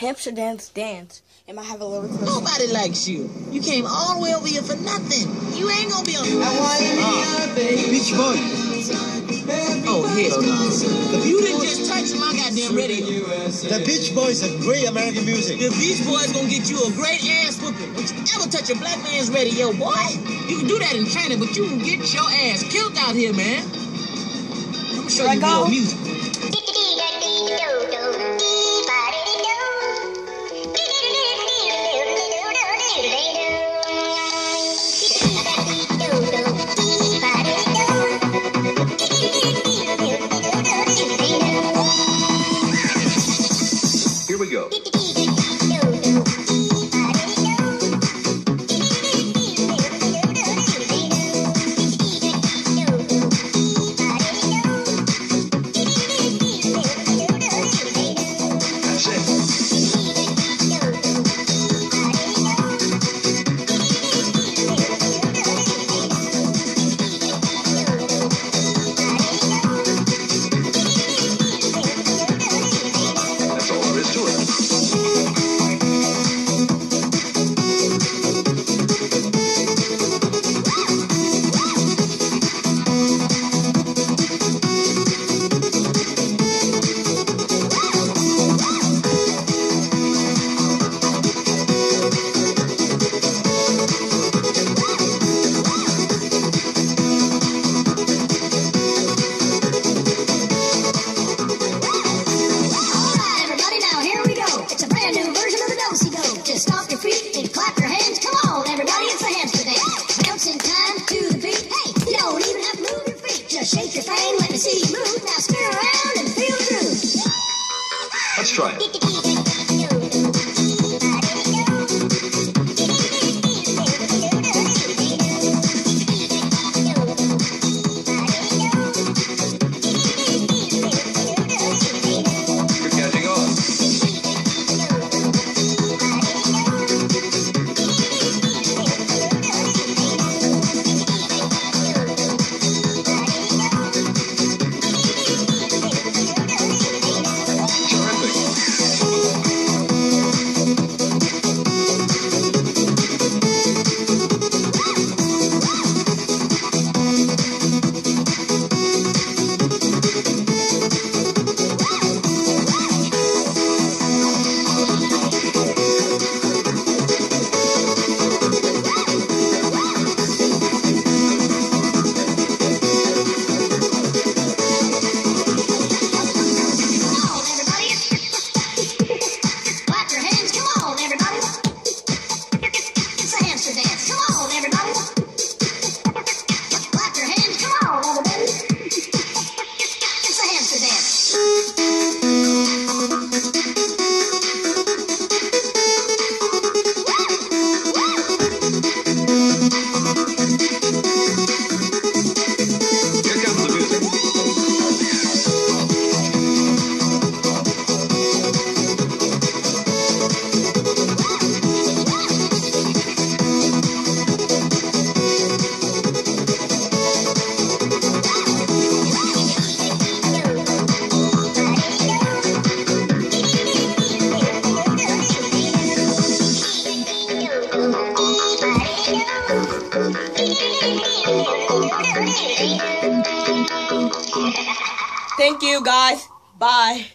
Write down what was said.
Pimps dance dance. It might have a little bit Nobody likes you. You came all the way over here for nothing. You ain't gonna be on. Uh, Beach Boy. oh hell no! You didn't just touch my goddamn radio. The Beach Boys are great American music. The Beach Boys gonna get you a great ass whooping. Don't you ever touch a black man's radio, boy? You can do that in China, but you can get your ass killed out here, man. I'm gonna show you go. music. We go. Shake your frame, let me see you move. Now spin around and feel the groove. Let's try it. Thank you guys. Bye.